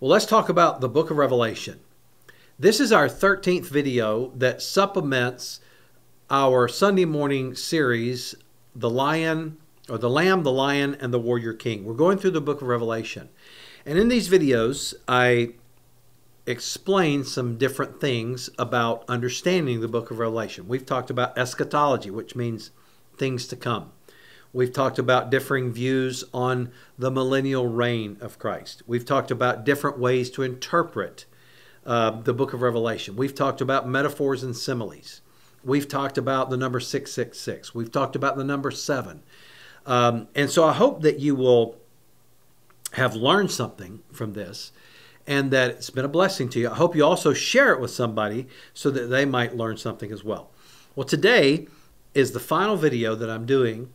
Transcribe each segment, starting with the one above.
Well, let's talk about the book of Revelation. This is our 13th video that supplements our Sunday morning series, The Lion, or The Lamb, the Lion, and the Warrior King. We're going through the book of Revelation. And in these videos, I explain some different things about understanding the book of Revelation. We've talked about eschatology, which means things to come. We've talked about differing views on the millennial reign of Christ. We've talked about different ways to interpret uh, the book of Revelation. We've talked about metaphors and similes. We've talked about the number 666. We've talked about the number 7. Um, and so I hope that you will have learned something from this and that it's been a blessing to you. I hope you also share it with somebody so that they might learn something as well. Well, today is the final video that I'm doing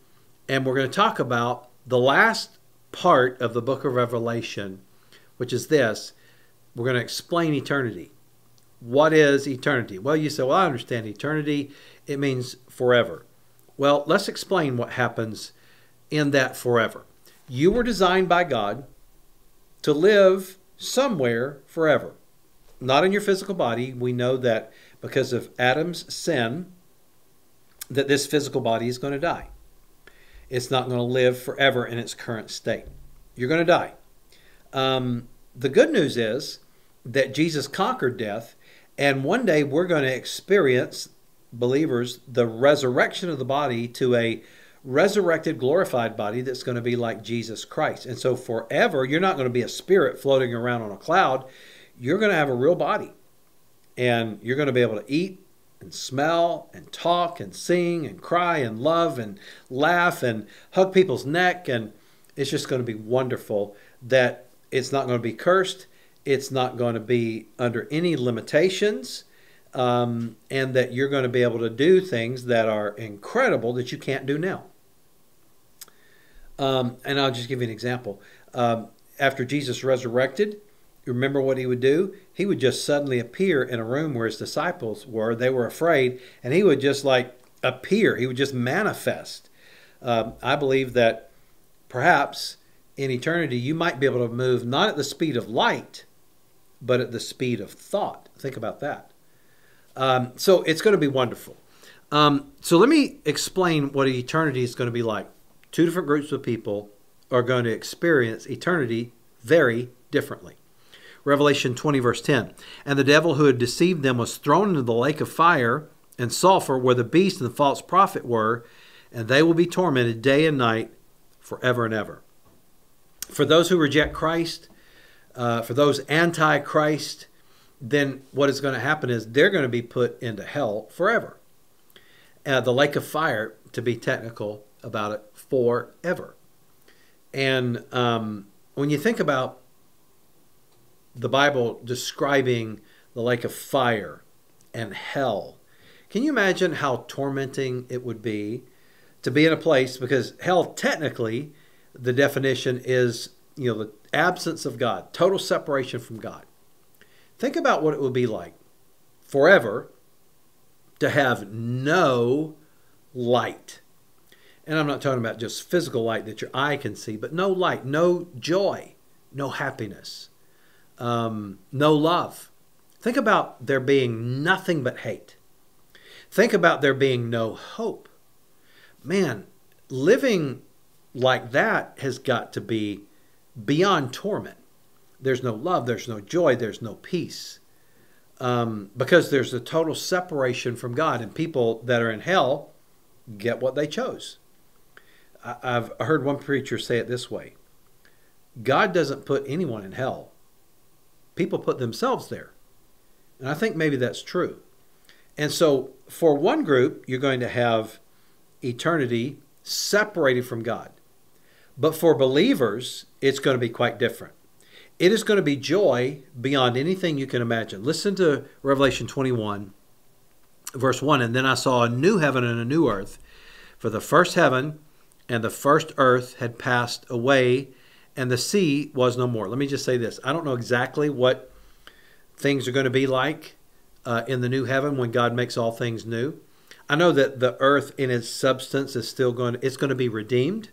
and we're going to talk about the last part of the book of Revelation, which is this. We're going to explain eternity. What is eternity? Well, you say, well, I understand eternity. It means forever. Well, let's explain what happens in that forever. You were designed by God to live somewhere forever. Not in your physical body. We know that because of Adam's sin, that this physical body is going to die it's not going to live forever in its current state. You're going to die. Um, the good news is that Jesus conquered death, and one day we're going to experience, believers, the resurrection of the body to a resurrected, glorified body that's going to be like Jesus Christ. And so, forever, you're not going to be a spirit floating around on a cloud. You're going to have a real body, and you're going to be able to eat, and smell and talk and sing and cry and love and laugh and hug people's neck. And it's just going to be wonderful that it's not going to be cursed. It's not going to be under any limitations. Um, and that you're going to be able to do things that are incredible that you can't do now. Um, and I'll just give you an example. Um, after Jesus resurrected, remember what he would do? He would just suddenly appear in a room where his disciples were. They were afraid, and he would just like appear. He would just manifest. Um, I believe that perhaps in eternity you might be able to move not at the speed of light, but at the speed of thought. Think about that. Um, so it's going to be wonderful. Um, so let me explain what eternity is going to be like. Two different groups of people are going to experience eternity very differently. Revelation 20, verse 10. And the devil who had deceived them was thrown into the lake of fire and sulfur where the beast and the false prophet were, and they will be tormented day and night forever and ever. For those who reject Christ, uh, for those anti Christ, then what is going to happen is they're going to be put into hell forever. Uh, the lake of fire, to be technical about it, forever. And um, when you think about the Bible describing the lake of fire and hell. Can you imagine how tormenting it would be to be in a place because hell technically the definition is you know the absence of God, total separation from God. Think about what it would be like forever to have no light. And I'm not talking about just physical light that your eye can see, but no light, no joy, no happiness um, no love. Think about there being nothing but hate. Think about there being no hope. Man, living like that has got to be beyond torment. There's no love, there's no joy, there's no peace. Um, because there's a total separation from God, and people that are in hell get what they chose. I've heard one preacher say it this way God doesn't put anyone in hell people put themselves there. And I think maybe that's true. And so for one group, you're going to have eternity separated from God. But for believers, it's going to be quite different. It is going to be joy beyond anything you can imagine. Listen to Revelation 21, verse 1. And then I saw a new heaven and a new earth, for the first heaven and the first earth had passed away, and the sea was no more. Let me just say this I don't know exactly what things are going to be like uh, in the new heaven when God makes all things new. I know that the earth in its substance is still going to, it's going to be redeemed.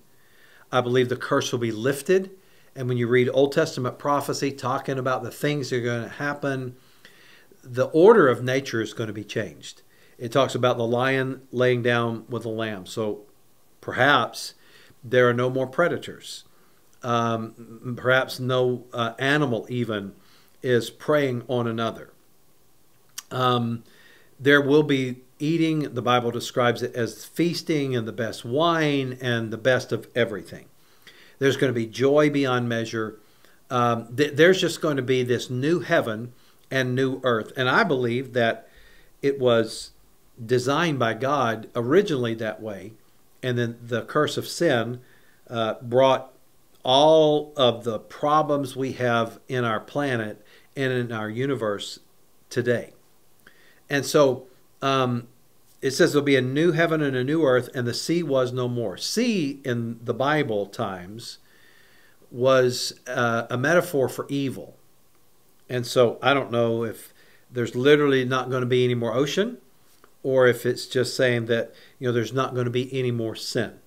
I believe the curse will be lifted And when you read Old Testament prophecy talking about the things that are going to happen, the order of nature is going to be changed. It talks about the lion laying down with the lamb. So perhaps there are no more predators. Um, perhaps no uh, animal even is preying on another. Um, there will be eating. The Bible describes it as feasting and the best wine and the best of everything. There's going to be joy beyond measure. Um, th- there's just going to be this new heaven and new earth. And I believe that it was designed by God originally that way. And then the curse of sin uh, brought all of the problems we have in our planet and in our universe today. And so um, it says there'll be a new heaven and a new earth, and the sea was no more. Sea in the Bible times was uh, a metaphor for evil. And so I don't know if there's literally not going to be any more ocean or if it's just saying that you know there's not going to be any more sin.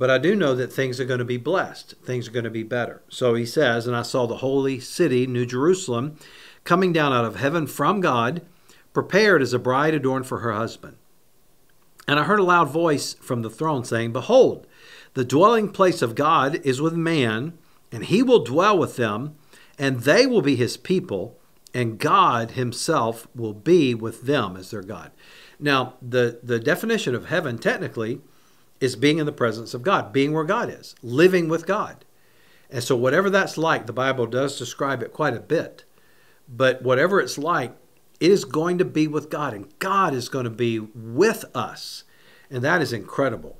But I do know that things are going to be blessed. Things are going to be better. So he says, and I saw the holy city, New Jerusalem, coming down out of heaven from God prepared as a bride adorned for her husband. And I heard a loud voice from the throne saying, Behold, the dwelling place of God is with man, and he will dwell with them, and they will be his people, and God himself will be with them as their God. Now, the, the definition of heaven technically is being in the presence of God, being where God is, living with God. And so, whatever that's like, the Bible does describe it quite a bit. But whatever it's like, it is going to be with God, and God is going to be with us. And that is incredible.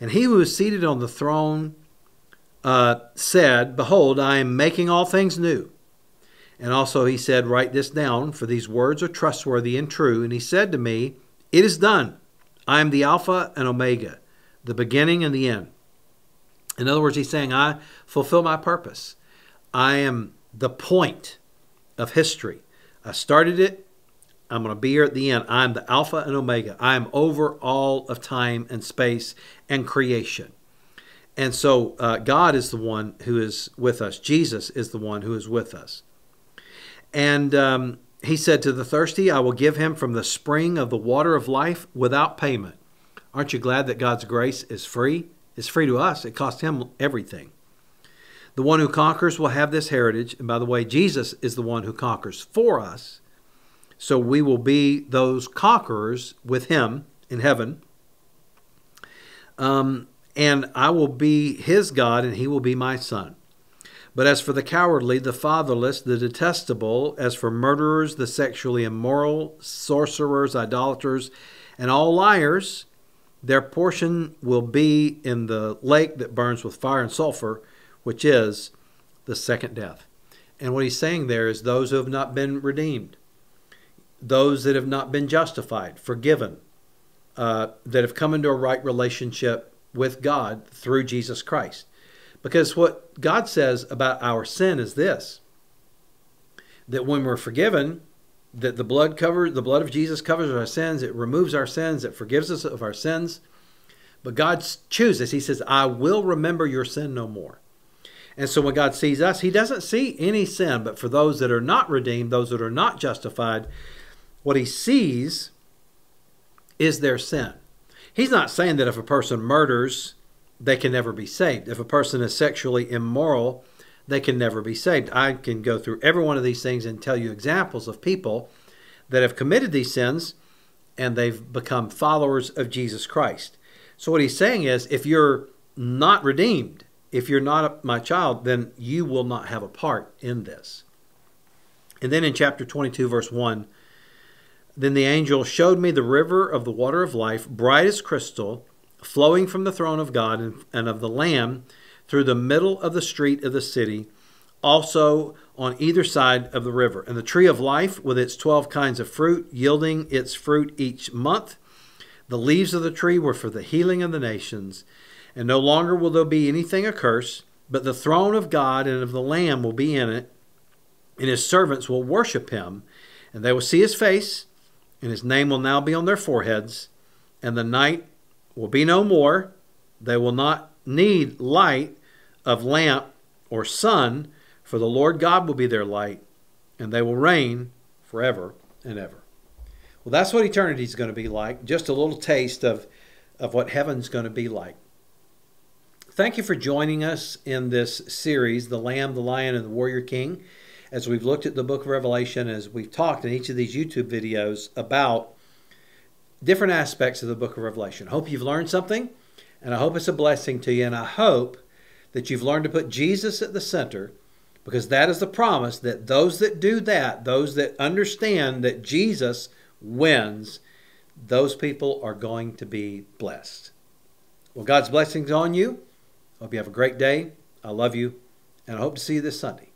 And he who is seated on the throne uh, said, Behold, I am making all things new. And also he said, Write this down, for these words are trustworthy and true. And he said to me, It is done. I am the Alpha and Omega, the beginning and the end. In other words, he's saying, I fulfill my purpose. I am the point of history. I started it, I'm going to be here at the end. I'm the Alpha and Omega. I am over all of time and space and creation. And so uh, God is the one who is with us. Jesus is the one who is with us. And um, he said to the thirsty, I will give him from the spring of the water of life without payment. Aren't you glad that God's grace is free? It's free to us, it cost him everything. The one who conquers will have this heritage. And by the way, Jesus is the one who conquers for us so we will be those conquerors with him in heaven. Um, and I will be his God, and he will be my son. But as for the cowardly, the fatherless, the detestable, as for murderers, the sexually immoral, sorcerers, idolaters, and all liars, their portion will be in the lake that burns with fire and sulfur, which is the second death. And what he's saying there is those who have not been redeemed those that have not been justified, forgiven, uh, that have come into a right relationship with God through Jesus Christ. Because what God says about our sin is this that when we're forgiven, that the blood covers the blood of Jesus covers our sins, it removes our sins, it forgives us of our sins. But God chooses, He says, I will remember your sin no more. And so when God sees us, He doesn't see any sin, but for those that are not redeemed, those that are not justified, what he sees is their sin. He's not saying that if a person murders, they can never be saved. If a person is sexually immoral, they can never be saved. I can go through every one of these things and tell you examples of people that have committed these sins and they've become followers of Jesus Christ. So, what he's saying is if you're not redeemed, if you're not my child, then you will not have a part in this. And then in chapter 22, verse 1, then the angel showed me the river of the water of life, bright as crystal, flowing from the throne of God and of the Lamb through the middle of the street of the city, also on either side of the river. And the tree of life, with its twelve kinds of fruit, yielding its fruit each month. The leaves of the tree were for the healing of the nations. And no longer will there be anything accursed, but the throne of God and of the Lamb will be in it, and his servants will worship him, and they will see his face and his name will now be on their foreheads, and the night will be no more. They will not need light of lamp or sun, for the Lord God will be their light, and they will reign forever and ever. Well, that's what eternity is going to be like. Just a little taste of, of what heaven's going to be like. Thank you for joining us in this series, The Lamb, the Lion, and the Warrior King, as we've looked at the book of Revelation, as we've talked in each of these YouTube videos about different aspects of the book of Revelation. I hope you've learned something, and I hope it's a blessing to you, and I hope that you've learned to put Jesus at the center because that is the promise that those that do that, those that understand that Jesus wins, those people are going to be blessed. Well, God's blessings on you. I hope you have a great day. I love you, and I hope to see you this Sunday.